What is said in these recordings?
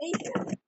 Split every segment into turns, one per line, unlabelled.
Thank you.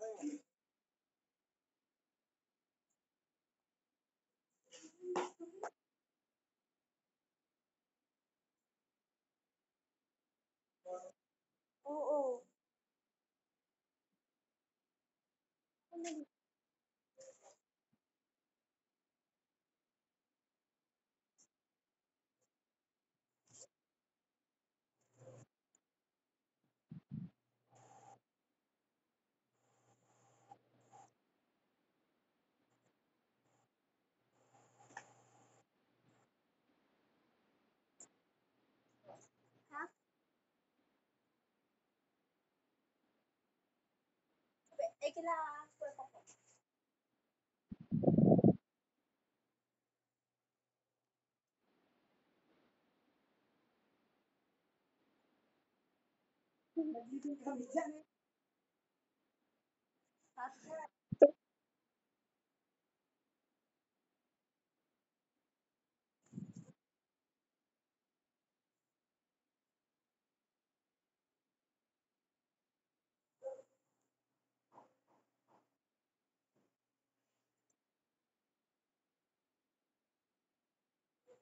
nothing. Oo. Eh, kila ko po. Ha?